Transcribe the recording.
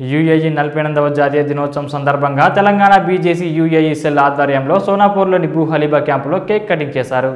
UAE నలభై ఎనిమిదవ జాతీయ దినోత్సవం సందర్భంగా తెలంగాణ బీజేసీ యుఏఈ సెల్ ఆధ్వర్యంలో సోనాపూర్లోని భూ హలీబా క్యాంపులో కేక్ కటింగ్ చేశారు.